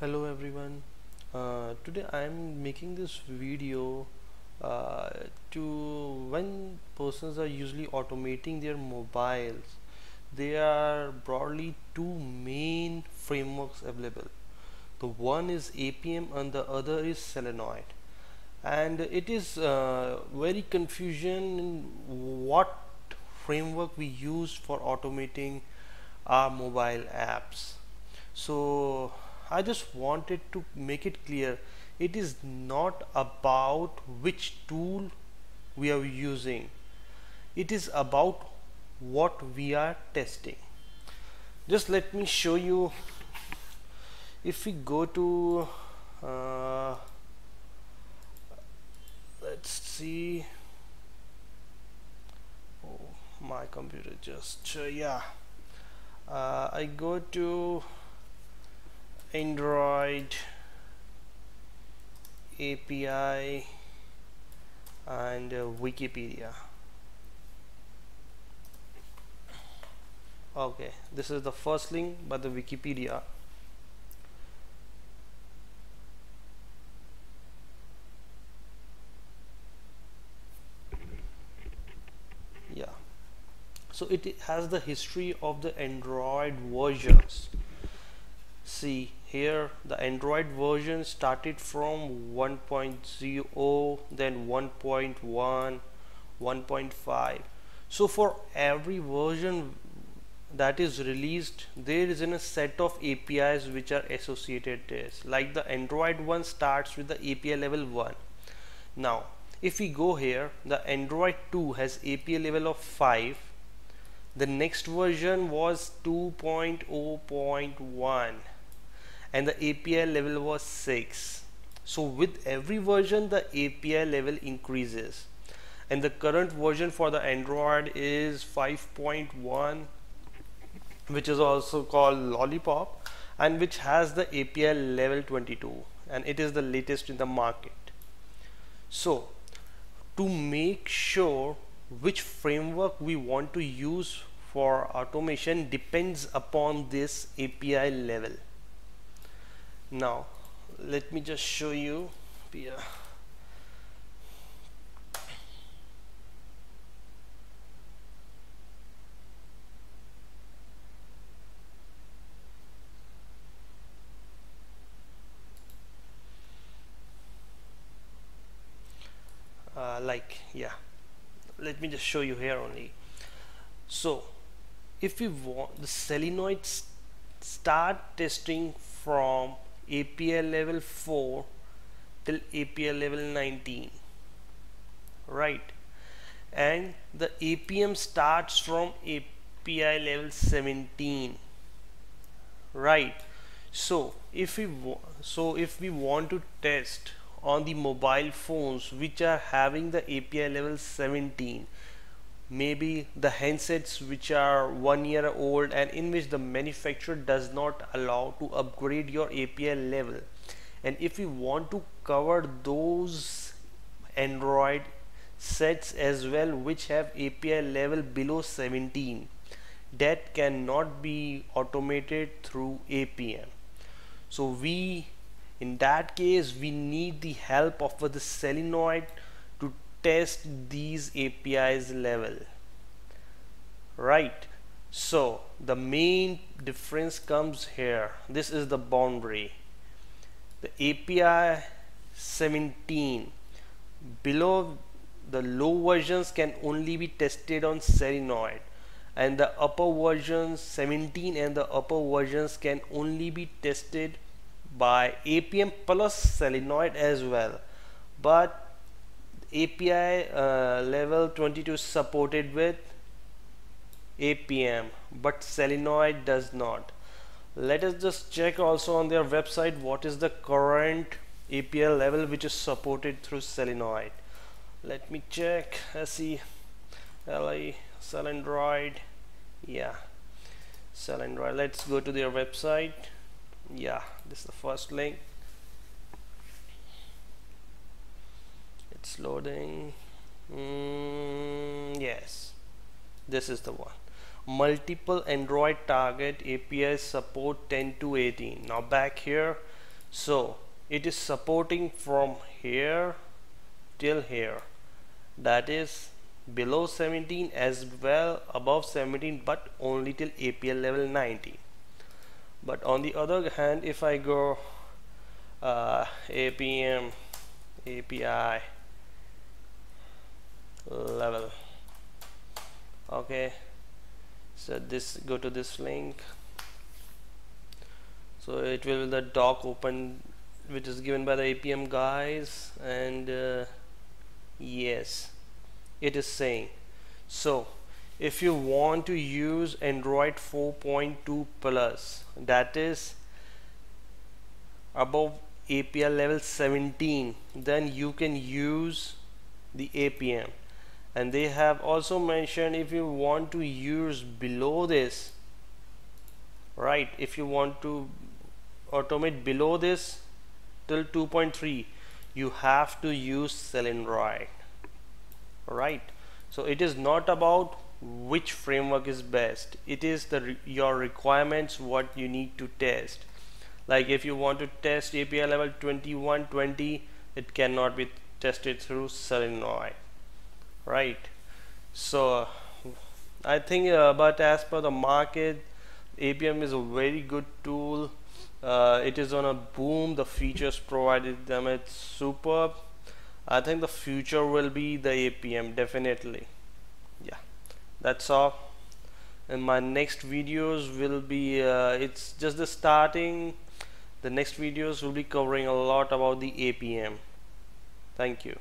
hello everyone. Uh, today I am making this video uh, to when persons are usually automating their mobiles there are broadly two main frameworks available. The one is Appium and the other is Selendroid and it is uh, very confusion in what framework we use for automating our mobile apps. So I just wanted to make it clear it is not about which tool we are using. It is about what we are testing. Just let me show you. If we go to uh, let's see. Oh my computer just uh, yeah. Uh, I go to Android API and uh, Wikipedia. Okay this is the first link by the Wikipedia. Yeah. So it has the history of the Android versions. See here the Android version started from 1.0 then 1.1 1.5 so for every version that is released there is in a set of APIs which are associated this. Like the Android one starts with the API level 1 now if we go here the Android 2 has API level of 5 the next version was 2.0.1 and the API level was 6 so with every version the API level increases. And the current version for the Android is 5.1 which is also called Lollipop and which has the API level 22 and it is the latest in the market. So to make sure which framework we want to use for automation depends upon this API level now let me just show you here uh, like yeah. Let me just show you here only. So if we want the Selendroid start testing from API level 4 till API level 19 right. And the Appium starts from API level 17 right. So if we so if we want to test on the mobile phones which are having the API level 17 maybe the handsets which are one year old and in which the manufacturer does not allow to upgrade your API level. And if you want to cover those Android sets as well which have API level below 17 that cannot be automated through Appium so we in that case we need the help of the Selendroid test these APIs level. Right. So the main difference comes here. This is the boundary. The API 17 below the low versions can only be tested on Selendroid and the upper versions 17 and the upper versions can only be tested by Appium plus Selendroid as well. But API uh, level 22 supported with Appium but Selendroid does not. Let us just check also on their website what is the current API level which is supported through Selendroid. Let me check see LA Selendroid yeah. Selendroid let's go to their website. Yeah this is the first link it's loading. Mm, yes. This is the one. Multiple Android target APIs support 10 to 18 now back here. So it is supporting from here till here. That is below 17 as well above 17 but only till API level 90 but on the other hand if I go uh, Appium API level. Okay. So this go to this link. So it will the doc open which is given by the Appium guys and uh, yes it is saying. So if you want to use Android 4.2 plus that is above API level 17 then you can use the Appium and they have also mentioned if you want to use below this right if you want to automate below this till 2.3 you have to use Selendroid right? So it is not about which framework is best. It is the re your requirements what you need to test. Like if you want to test API level 2120 it cannot be tested through Selendroid right. So I think uh, but as per the market Appium is a very good tool. Uh, it is on a boom. The features provided them it's superb. I think the future will be the Appium definitely. Yeah. That's all. And my next videos will be uh, it's just the starting. The next videos will be covering a lot about the Appium thank you